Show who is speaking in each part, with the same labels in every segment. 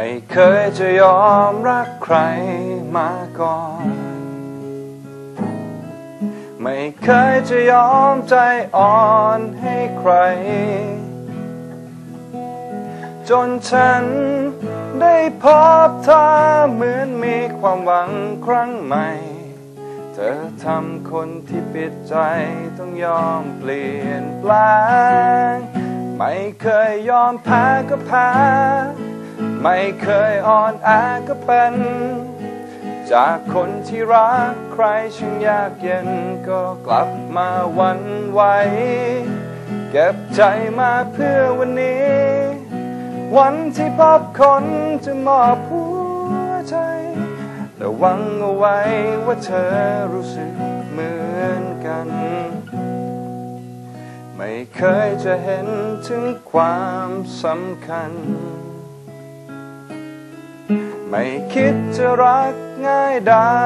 Speaker 1: ไม่เคยจะยอมรักใครมาก่อน ไม่เคยจะยอมใจอ่อนให้ใคร จนฉันได้พบเธอเหมือนมีความหวังครั้งใหม่ เธอทำคนที่ปิดใจต้องยอมเปลี่ยนแปลง ไม่เคยยอมแพ้ก็แพ้ ไม่เคยอ่อนแอก็เป็น จากคนที่รักใครช่างยากเย็นก็กลับมาหวันไหว เก็บใจมาเพื่อวันนี้ วันที่พบคนจะมอบหัวใจ แต่หวังเอาไว้ว่าเธอรู้สึกเหมือนกัน ไม่เคยจะเห็นถึงความสำคัญ ไม่คิดจะรักง่ายได้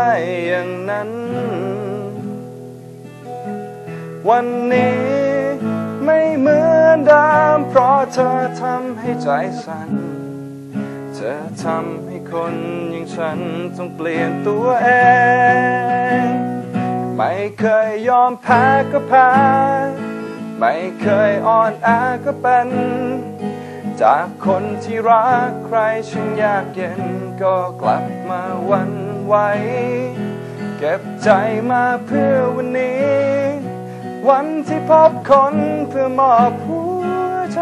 Speaker 1: อย่างนั้น วันนี้ไม่เหมือนเดิมเพราะเธอทำให้ใจสั่น เธอทำให้คนอย่างฉันต้องเปลี่ยนตัวเอง ไม่เคยยอมแพ้ก็แพ้ ไม่เคยอ่อนแอก็เป็น จากคนที่รักใครฉันยากเย็นก็กลับมาวันไหว เก็บใจมาเพื่อวันนี้ วันที่พบคนเพื่อมอบหัวใจ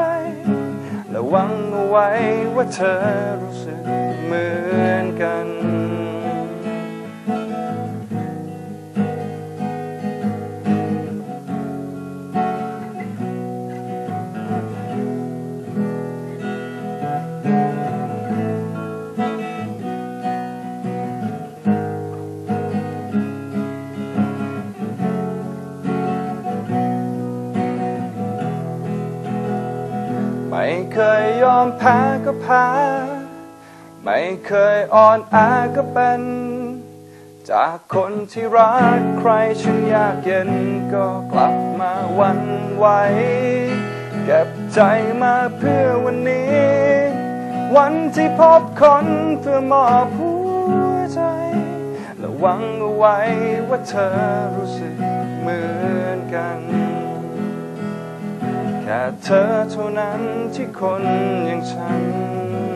Speaker 1: และหวังเอาไว้ว่าเธอรู้สึกเหมือนกัน ไม่เคยยอมแพ้ก็แพ้ ไม่เคยอ่อนแอก็เป็น จากคนที่รักใครช่างยากเย็นก็กลับมาหวันไหว เก็บใจมาเพื่อวันนี้ วันที่พบคนเพื่อมอบหัวใจและหวังเอาไว้ว่าเธอรู้สึกเหมือนกัน แต่เธอเท่านั้นที่คนอย่างฉัน